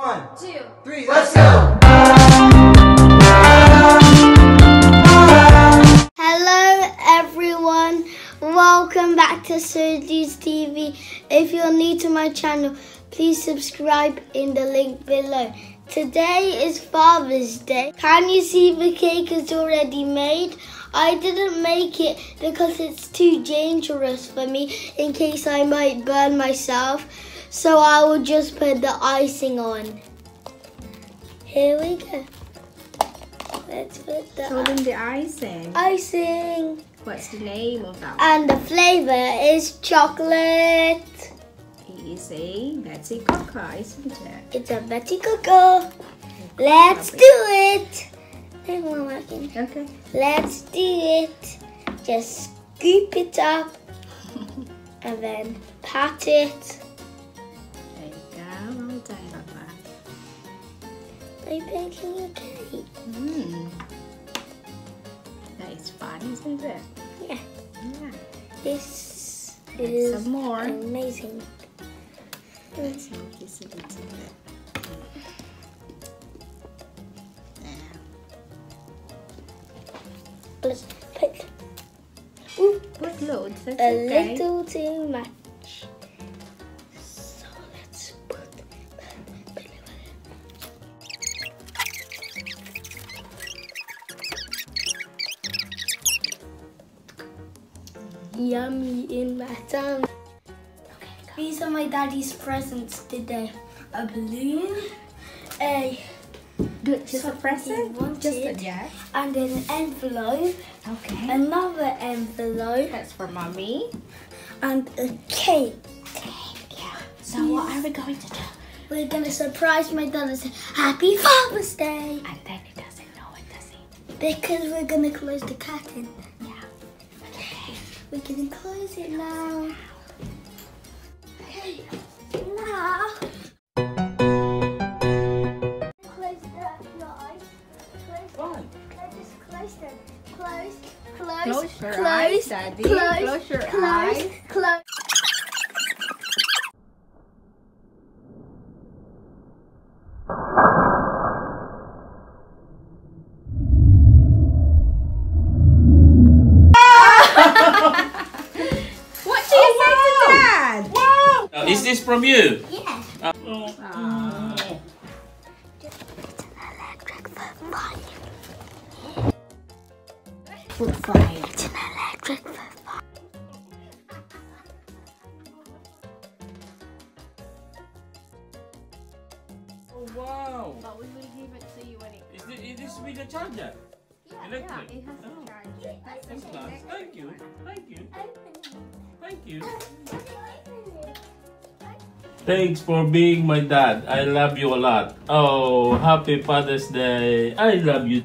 One, two. three, let's go! Hello everyone, welcome back to Ciddy's TV. If you're new to my channel, please subscribe in the link below. Today is Father's Day. Can you see the cake is already made? I didn't make it because it's too dangerous for me in case I might burn myself. So I will just put the icing on. Here we go. Let's put the Show them the icing. icing. What's the name of that? And the flavor is chocolate. Easy. That's a cocoa, isn't it? It's a Betty Coco. Let's do it. Okay. Let's do it. Just scoop it up and then pat it. You baking a cake? Mmm. That is fun, isn't it? Yeah. Yeah. This is some more. amazing. Let's make this a little bit. Let's put Ooh, Put loads, that's a okay. little too much. Yummy in my tongue. Okay, These are my daddy's presents today. A balloon, a just a present? wanted. Just a yes. and an envelope, Okay. another envelope, That's for mommy. and a cake. Cake. Yeah. So what are we going to do? We're gonna surprise my dad and say Happy Father's Day And then he doesn't know it, does he? because we're gonna close the curtain. We can close it now. Okay, now. Close the your eyes. Close. Why? No, just close them. Close. Close. Close your close, eyes, Daddy. Close. Close your close, eyes. Close. Is this from you? Yeah. Uh, Aw. Electric for fire. Put fire. It's an electric for fire. oh, wow. But we will give it to you when it Is this, is this with the charger? Yeah, Electric. yeah, it has Oh. a charger. That's That's the nice. electric Thank you. Thank you. Thank you. Thanks for being my dad. I love you a lot. Oh, happy Father's Day. I love you.